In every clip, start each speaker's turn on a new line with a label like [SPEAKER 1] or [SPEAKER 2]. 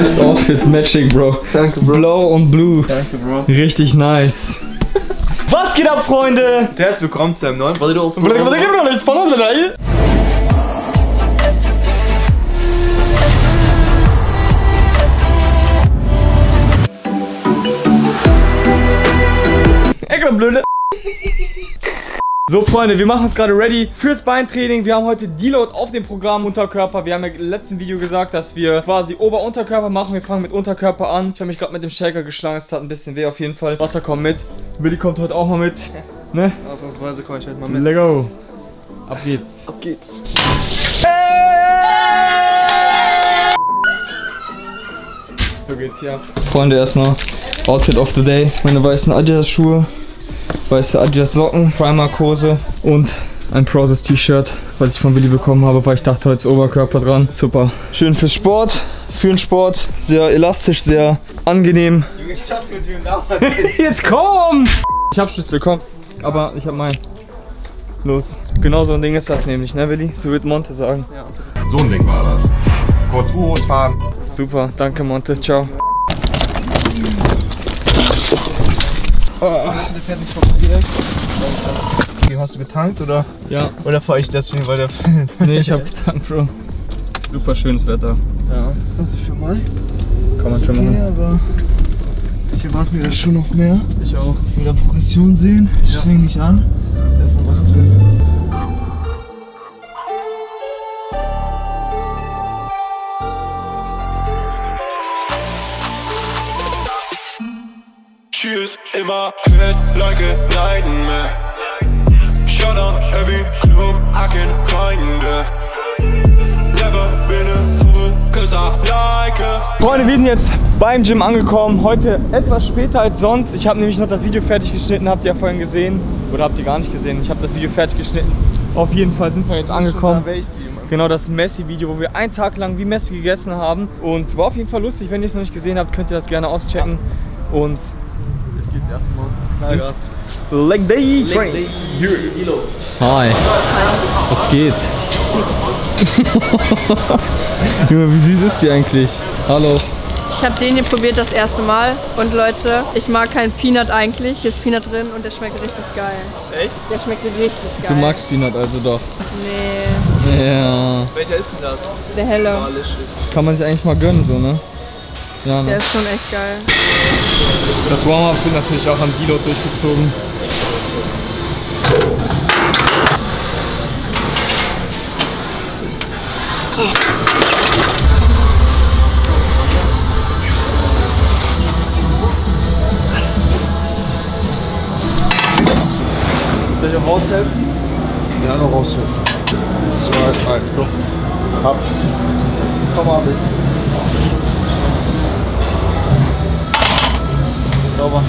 [SPEAKER 1] Nice Outfit Matching, Bro.
[SPEAKER 2] Danke, Bro.
[SPEAKER 1] Blau und Blue.
[SPEAKER 2] Danke, Bro.
[SPEAKER 1] Richtig nice. Was geht ab, Freunde?
[SPEAKER 2] Herzlich willkommen zu einem neuen Warte, du
[SPEAKER 1] Warte, warte, gib mir noch nichts von uns, Leute. Ecke blöde. So Freunde, wir machen uns gerade ready fürs Beintraining. Wir haben heute Deload auf dem Programm Unterkörper. Wir haben ja im letzten Video gesagt, dass wir quasi Ober-Unterkörper machen. Wir fangen mit Unterkörper an. Ich habe mich gerade mit dem Shaker geschlagen. Es tat ein bisschen weh auf jeden Fall. Wasser kommt mit. Willi kommt heute auch mal mit. Ne?
[SPEAKER 2] Ausnahmsweise komme ich heute mal mit.
[SPEAKER 1] Let's go. Ab geht's.
[SPEAKER 2] Ab geht's.
[SPEAKER 1] So geht's hier ab. Freunde, erstmal Outfit of the Day. Meine weißen Adidas Schuhe, weiße Adidas Socken, Primark Hose und ein Process T-Shirt, was ich von Willi bekommen habe, weil ich dachte, heute ist Oberkörper dran. Super. Schön fürs Sport, für den Sport. Sehr elastisch, sehr angenehm.
[SPEAKER 2] Junge, ich schaff mit dir und da
[SPEAKER 1] Jetzt komm! Ich hab Schlüssel, komm. Aber ich hab meinen. Los. Genau so ein Ding ist das nämlich, ne Willi? So wird Monte sagen.
[SPEAKER 3] So ein Ding war das. Kurz Urus fahren.
[SPEAKER 1] Super, danke Monte, ciao.
[SPEAKER 2] Der fährt nicht vorbei direkt. Okay, hast du getankt oder?
[SPEAKER 1] Ja,
[SPEAKER 2] Oder fahr ich deswegen, weil der
[SPEAKER 1] nee, ich hab getankt, Bro. Super schönes Wetter.
[SPEAKER 2] Ja. Also für Mai.
[SPEAKER 1] Kann man
[SPEAKER 2] Ist
[SPEAKER 1] schon
[SPEAKER 2] okay,
[SPEAKER 1] machen.
[SPEAKER 2] aber ich erwarte mir da schon noch mehr.
[SPEAKER 1] Ich auch.
[SPEAKER 2] Wieder Progression sehen. Streng dich an.
[SPEAKER 4] Cheers in my head like a nightmare. Shut down every club I can find her. Never been a fool, cause I like her.
[SPEAKER 1] Freunde, wir sind jetzt beim Gym angekommen. Heute etwas später als sonst. Ich habe nämlich noch das Video fertig geschnitten, habt ihr ja vorhin gesehen. Oder habt ihr gar nicht gesehen? Ich habe das Video fertig geschnitten. Auf jeden Fall sind wir jetzt angekommen. Genau das Messi-Video, wo wir einen Tag lang wie Messi gegessen haben. Und war auf jeden Fall lustig. Wenn ihr es noch nicht gesehen habt, könnt ihr das gerne auschecken. Und
[SPEAKER 2] Jetzt geht's erstmal.
[SPEAKER 1] bis Leg Day Train. Hi. Was geht? Junge, wie süß ist die eigentlich? Hallo.
[SPEAKER 5] Ich habe den hier probiert das erste Mal und Leute, ich mag keinen Peanut eigentlich. Hier ist Peanut drin und der schmeckt richtig geil.
[SPEAKER 2] Echt?
[SPEAKER 5] Der schmeckt richtig geil.
[SPEAKER 1] Du magst Peanut also doch.
[SPEAKER 5] Nee,
[SPEAKER 1] Ja.
[SPEAKER 2] Welcher ist denn das?
[SPEAKER 5] der helle.
[SPEAKER 1] Kann man sich eigentlich mal gönnen, so, ne? Ja,
[SPEAKER 5] Der
[SPEAKER 1] ne?
[SPEAKER 5] ist schon echt geil.
[SPEAKER 1] Das Warm-Up wird natürlich auch am Deload durchgezogen.
[SPEAKER 2] Soll ich auch raushelfen? Ja, noch raushelfen. Zwei, drei, komm. Ab. Komm mal ein Sauber.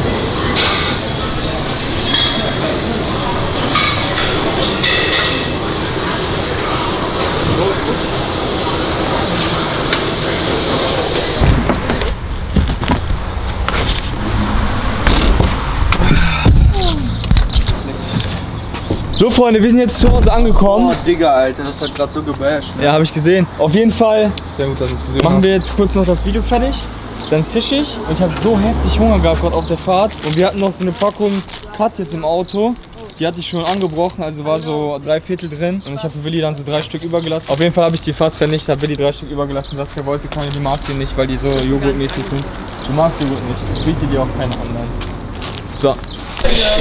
[SPEAKER 1] So, Freunde, wir sind jetzt zu Hause angekommen.
[SPEAKER 2] Oh, Digga, Alter, das hat gerade so gebasht. Ne?
[SPEAKER 1] Ja, habe ich gesehen. Auf jeden Fall
[SPEAKER 2] Sehr gut, dass du es gesehen
[SPEAKER 1] machen
[SPEAKER 2] hast.
[SPEAKER 1] wir jetzt kurz noch das Video fertig. Dann zisch ich. Und ich habe so heftig Hunger gehabt gerade auf der Fahrt. Und wir hatten noch so eine Packung Katjes im Auto. Die hatte ich schon angebrochen, also war so drei Viertel drin. Und ich habe Willi dann so drei Stück übergelassen. Auf jeden Fall habe ich die fast vernichtet, habe Willi drei Stück übergelassen. Saskia wollte keine, die mag die nicht, weil die so joghurtmäßig sind. Du magst Joghurt nicht. Ich biete dir auch keine anderen. So.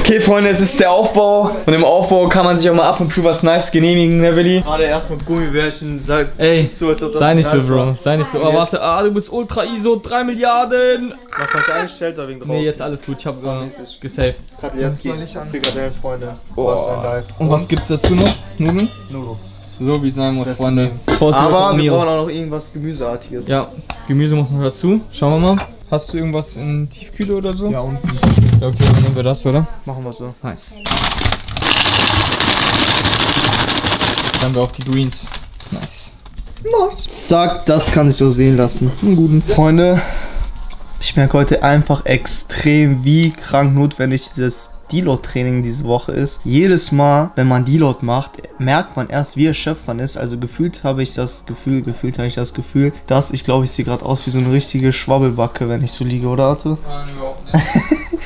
[SPEAKER 1] Okay, Freunde, es ist der Aufbau. Und im Aufbau kann man sich auch mal ab und zu was nice genehmigen, ne Willi?
[SPEAKER 2] Gerade erst mit Gummibärchen sagt
[SPEAKER 1] Ey,
[SPEAKER 2] so, als ob das
[SPEAKER 1] sei nicht so, Bro. Sei nicht so. Oh, warte, ah, du bist Ultra ISO 3 Milliarden.
[SPEAKER 2] War falsch eingestellt, da wegen draußen.
[SPEAKER 1] Nee, jetzt alles gut. Ich hab äh, gesaved.
[SPEAKER 2] Hat jetzt
[SPEAKER 1] mal nicht an.
[SPEAKER 2] Frikadellen, Freunde. Was ein Live.
[SPEAKER 1] Und was gibt's dazu noch? Nudeln?
[SPEAKER 2] Noodles.
[SPEAKER 1] So wie es sein muss,
[SPEAKER 2] Das
[SPEAKER 1] Freunde.
[SPEAKER 2] Aber wir brauchen auch noch irgendwas Gemüseartiges.
[SPEAKER 1] Ja, Gemüse muss noch dazu. Schauen wir mal. Hast du irgendwas in Tiefkühle oder so?
[SPEAKER 2] Ja, unten.
[SPEAKER 1] Ja, okay, dann nehmen wir das, oder?
[SPEAKER 2] Machen wir so.
[SPEAKER 1] Nice. Dann haben wir auch die Greens. Nice.
[SPEAKER 2] Zack, das kann sich doch sehen lassen. Einen guten. Freunde, ich merke heute einfach extrem, wie krank notwendig dieses Deload-Training diese Woche ist. Jedes Mal, wenn man Deload macht, merkt man erst, wie erschöpft man ist. Also gefühlt habe ich das Gefühl, gefühlt habe ich das Gefühl, dass ich glaube, ich sehe gerade aus wie so eine richtige Schwabbelbacke, wenn ich so liege, oder Arthur?
[SPEAKER 1] Nein, überhaupt nicht.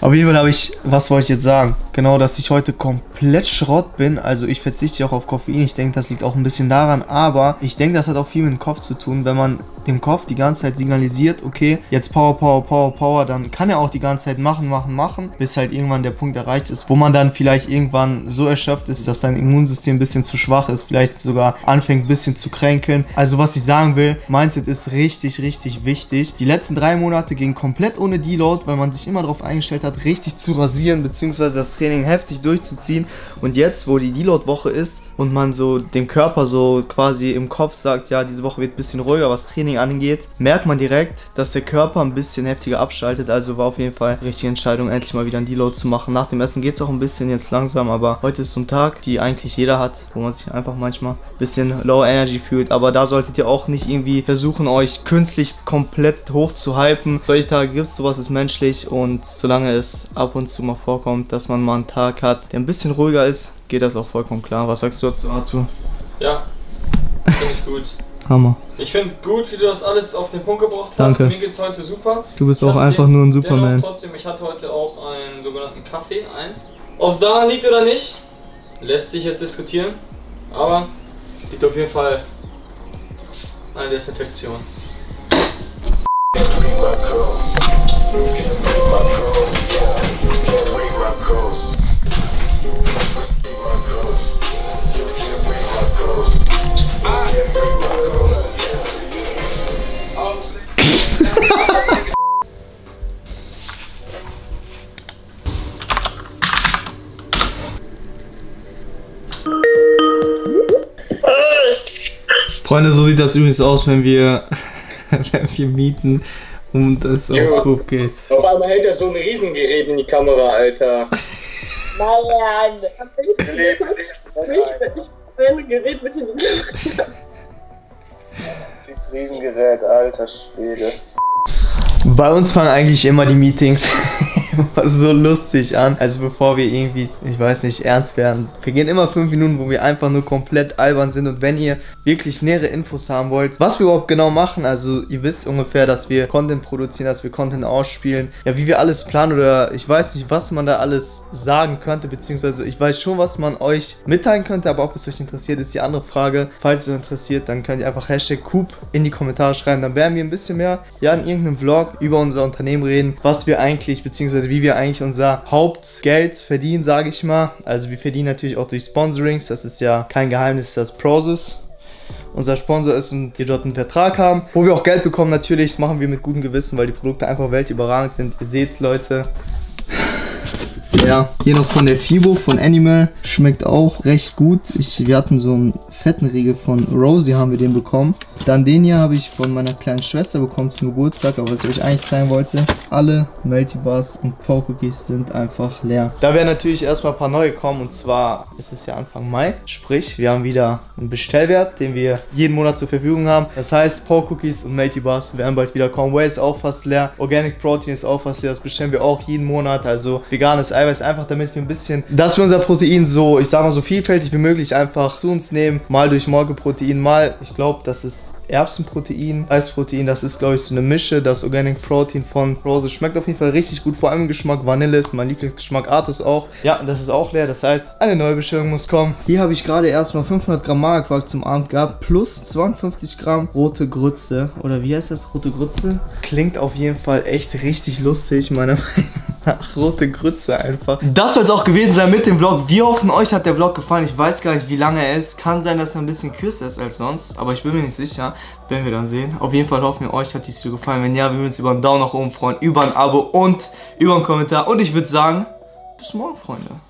[SPEAKER 2] Auf jeden Fall habe ich, was wollte ich jetzt sagen? Genau, dass ich heute komplett Schrott bin. Also ich verzichte auch auf Koffein. Ich denke, das liegt auch ein bisschen daran. Aber ich denke, das hat auch viel mit dem Kopf zu tun. Wenn man dem Kopf die ganze Zeit signalisiert, okay, jetzt Power, Power, Power, Power, dann kann er auch die ganze Zeit machen, machen, machen, bis halt irgendwann der Punkt erreicht ist, wo man dann vielleicht irgendwann so erschöpft ist, dass sein Immunsystem ein bisschen zu schwach ist, vielleicht sogar anfängt ein bisschen zu kränkeln. Also was ich sagen will, Mindset ist richtig, richtig wichtig. Die letzten drei Monate gingen komplett ohne Deload, weil man sich immer darauf eingestellt hat, richtig zu rasieren, beziehungsweise das Training heftig durchzuziehen. Und jetzt, wo die Deload-Woche ist und man so dem Körper so quasi im Kopf sagt, ja, diese Woche wird ein bisschen ruhiger, was Training angeht, merkt man direkt, dass der Körper ein bisschen heftiger abschaltet. Also war auf jeden Fall richtige Entscheidung, endlich mal wieder ein Deload zu machen. Nach dem Essen geht es auch ein bisschen jetzt langsam, aber heute ist so ein Tag, die eigentlich jeder hat, wo man sich einfach manchmal ein bisschen low energy fühlt. Aber da solltet ihr auch nicht irgendwie versuchen, euch künstlich komplett hoch zu hypen. Solche Tage gibt es, sowas ist menschlich und solange es ab und zu mal vorkommt, dass man mal einen Tag hat, der ein bisschen ruhiger ist, geht das auch vollkommen klar. Was sagst du dazu, Arthur?
[SPEAKER 1] Ja, finde ich gut.
[SPEAKER 2] Hammer.
[SPEAKER 1] Ich finde gut, wie du das alles auf den Punkt gebracht hast.
[SPEAKER 2] Danke.
[SPEAKER 1] Mir geht's heute super.
[SPEAKER 2] Du bist
[SPEAKER 1] Ich
[SPEAKER 2] auch einfach
[SPEAKER 1] den-
[SPEAKER 2] nur ein
[SPEAKER 1] dennoch
[SPEAKER 2] Superman.
[SPEAKER 1] Trotzdem, ich hatte heute auch einen sogenannten Kaffee ein. Ob es daran liegt oder nicht, lässt sich jetzt diskutieren. Aber liegt auf jeden Fall an der Desinfektion.
[SPEAKER 2] Freunde, so sieht das übrigens aus, wenn wir, wenn wir mieten und es
[SPEAKER 4] Ja.
[SPEAKER 2] auf Coop geht.
[SPEAKER 4] Auf einmal hält er so ein Riesengerät in die Kamera, Alter.
[SPEAKER 6] Nein,
[SPEAKER 4] Ein Gerät mit dem Riesengerät, alter Schwede.
[SPEAKER 2] Bei uns fangen eigentlich immer die Meetings immer so lustig an. Also bevor wir irgendwie, ich weiß nicht, ernst werden. Wir gehen immer fünf Minuten, wo wir einfach nur komplett albern sind. Und wenn ihr wirklich nähere Infos haben wollt, was wir überhaupt genau machen, also ihr wisst ungefähr, dass wir Content produzieren, dass wir Content ausspielen, ja, wie wir alles planen oder ich weiß nicht, was man da alles sagen könnte, beziehungsweise ich weiß schon, was man euch mitteilen könnte, aber ob es euch interessiert, ist die andere Frage. Falls es euch interessiert, dann könnt ihr einfach Hashtag Coop in die Kommentare schreiben, dann werden wir ein bisschen mehr, ja, in irgendeinem Vlog über unser Unternehmen reden, was wir eigentlich, beziehungsweise wie wir eigentlich unser Hauptgeld verdienen, sage ich mal. Also wir verdienen natürlich auch durch Sponsorings, das ist ja kein Geheimnis, das Prozess unser Sponsor ist und die dort einen Vertrag haben, wo wir auch Geld bekommen natürlich, das machen wir mit gutem Gewissen, weil die Produkte einfach weltüberragend sind. Ihr seht, Leute. Ja, hier noch von der Fibo von Animal. Schmeckt auch recht gut. Ich, wir hatten so einen fetten Riegel von Rosie, haben wir den bekommen. Dann den hier habe ich von meiner kleinen Schwester bekommen zum Geburtstag. Aber was ich euch eigentlich zeigen wollte, alle Melty Bars und Power Cookies sind einfach leer. Da werden natürlich erstmal ein paar neue kommen. Und zwar ist es ja Anfang Mai. Sprich, wir haben wieder einen Bestellwert, den wir jeden Monat zur Verfügung haben. Das heißt, Power Cookies und Melty Bars werden bald wieder kommen. Whey ist auch fast leer. Organic Protein ist auch fast leer. Das bestellen wir auch jeden Monat. Also veganes Eiweiß einfach, damit wir ein bisschen, dass wir unser Protein so, ich sag mal so vielfältig wie möglich einfach zu uns nehmen. Mal durch Morgenprotein, mal, ich glaube, das ist Erbsenprotein, Reisprotein, das ist glaube ich so eine Mische. Das Organic Protein von Rose schmeckt auf jeden Fall richtig gut, vor allem im Geschmack Vanille ist mein Lieblingsgeschmack, Artus auch. Ja, das ist auch leer, das heißt, eine neue Bestellung muss kommen. Hier habe ich gerade erstmal 500 Gramm Magerquark zum Abend gehabt, plus 52 Gramm rote Grütze. Oder wie heißt das, rote Grütze? Klingt auf jeden Fall echt richtig lustig, meiner Meinung nach. Rote Grütze einfach. Das soll es auch gewesen sein mit dem Vlog. Wir hoffen, euch hat der Vlog gefallen. Ich weiß gar nicht, wie lange er ist. Kann sein, dass er ein bisschen kürzer ist als sonst, aber ich bin mir nicht sicher. Werden wir dann sehen. Auf jeden Fall hoffen wir, euch hat dieses Video gefallen. Wenn ja, wir würden uns über einen Daumen nach oben freuen, über ein Abo und über einen Kommentar. Und ich würde sagen, bis morgen, Freunde.